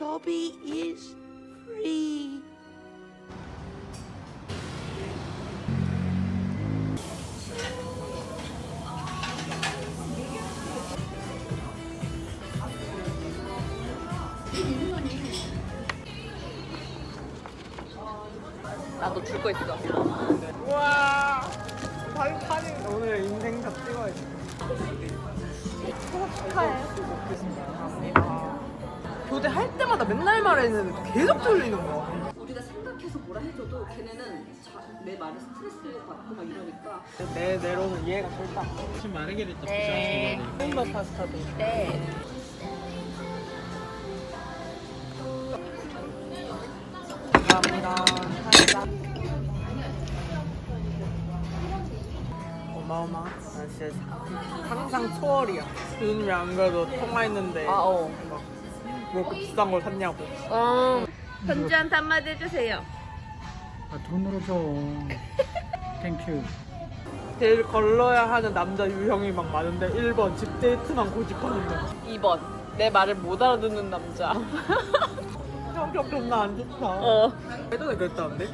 Dobby is free. 나도 줄 거 있어. 우와 발판이 오늘 인생샷 찍어야지 축하해. 감사합니다 교대 할 때마다 맨날 말했는데 계속 틀리는 거야 우리가 생각해서 뭐라 해줘도 걔네는 자, 내 말에 스트레스 받고 막 이러니까. 내 내로는 이해가 절대 안 돼. 지금 마르게리타 네. 피자 홈버 파스타도 네. 감사합니다 어마어마 나 진짜 항상 초월이야 요즘에 안 그래도 통화했는데 아, 어. 막 뭐그 비싼 걸 샀냐고 어. 편지한테 한마디 해주세요. 아, 돈으로 줘 땡큐 제일 걸러야 하는 남자 유형이 막 많은데 1번 집 데이트만 고집하는 놈 2번. 내 말을 못 알아듣는 남자. 성격 존나 안 좋다 어. 예전에 그랬다는데?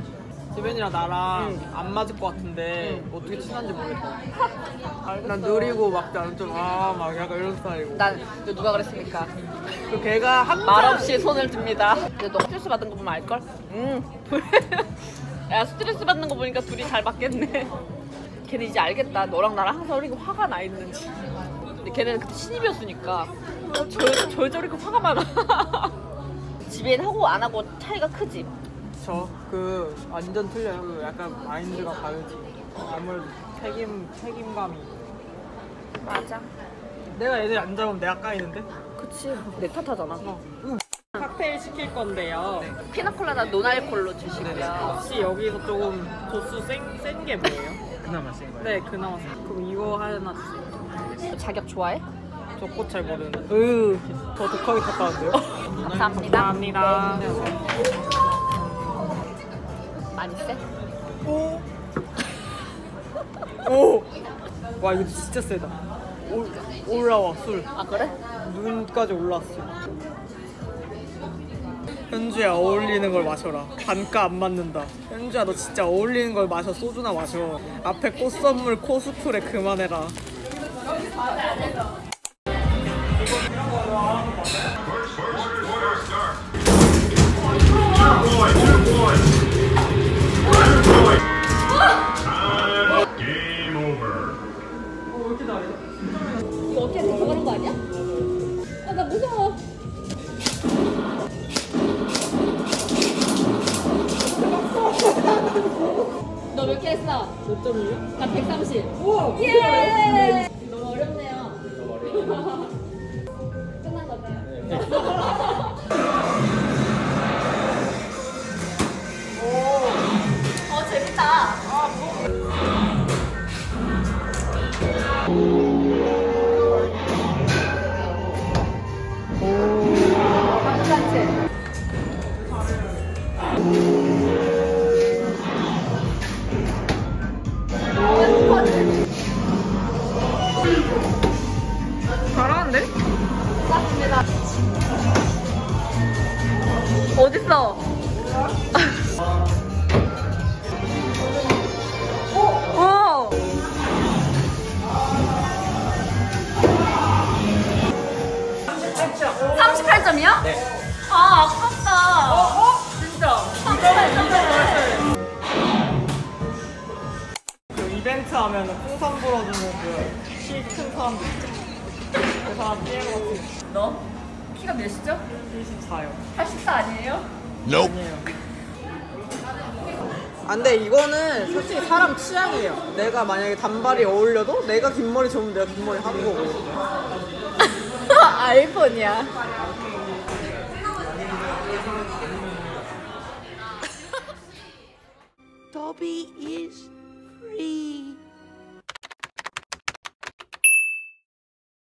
지벤이랑 나랑 안 맞을 것 같은데 어떻게 친한지 모르겠다 난 느리고 막 나는 좀아 막 약간 이런 스타일이고 난또 누가 그랬습니까? 그 걔가 항상 말없이 손을 듭니다. 근데 너 스트레스 받는 거 보면 알걸? 응. 야 스트레스 받는 거 보니까 둘이 잘 맞겠네. 걔는 이제 알겠다. 너랑 나랑 항상 이렇게 화가 나 있는지. 근데 걔는 그때 신입이었으니까 절, 절절히 화가 많아. 집엔 하고 안 하고 차이가 크지. 저그 완전 틀려요 그 약간 마인드가 다르지 아무래도 책임, 책임감이 맞아. 내가 애들 안 잡으면 내가 까이는데? 그치. 내 탓하잖아. 칵테일 시킬 건데요 피나콜라다 노날콜로 주시고요. 네. 혹시 여기서 조금 도수 센게 뭐예요? 그나마 센 거야 네 그나마 센 거. 그럼 이거 하나 주세요 자격 좋아해? 저 꽃 잘 모르는데 으, 더 독하게 탔다는데요? 감사합니다. 감사합니다 많이 세? 오. 오. 와 이거 진짜 세다. 올, 올라와 술. 아 그래? 눈까지 올라왔어. 현주야 어울리는 걸 마셔라. 단가 안 맞는다. 현주야 너 진짜 어울리는 걸 마셔 소주나 마셔. 앞에 꽃 선물 코스프레 그만해라. 몇 개 했어? 몇 점이요? 나 130. 우와. 예! 너무 어렵네요. 끝난 거죠? 어 재밌다. 감사한테. 잘하는데? 맞습니다. 어딨어? 오! 38점이요? 네. 아, 아깝다. 어? 진짜. 38점. 그 이벤트 하면 풍선 불어주는 그키 큰 사람들 있죠? 그 사람 피해로 너? 키가 몇이죠? 84요 84 아니에요? Nope. 안돼 이거는 솔직히 사람 취향이에요 내가 만약에 단발이 어울려도 내가 긴 머리 좋으면 내가 긴 머리 하는 거고 아이폰이야 더비 is free